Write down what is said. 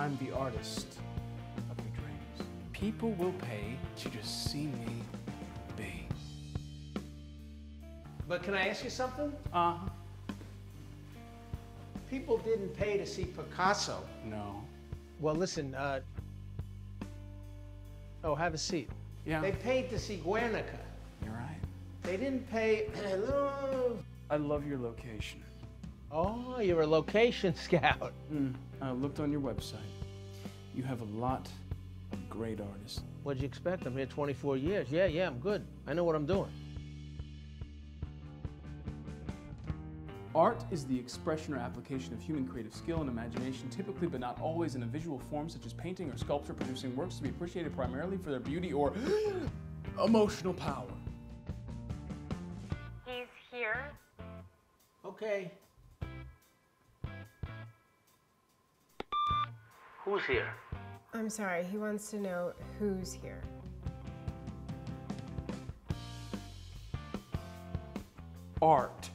I'm the artist of your dreams. People will pay to just see me be. But can I ask you something? Uh huh. People didn't pay to see Picasso. No. Well, listen, uh, oh, have a seat. Yeah. They paid to see Guernica. You're right. They didn't pay. I love your location. Oh, you're a location scout. Mm, I looked on your website. You have a lot of great artists. What'd you expect? I'm here 24 years. Yeah, yeah, I'm good. I know what I'm doing. Art is the expression or application of human creative skill and imagination, typically but not always in a visual form such as painting or sculpture, producing works to be appreciated primarily for their beauty or emotional power. He's here. Okay. Who's here? I'm sorry, he wants to know who's here. Art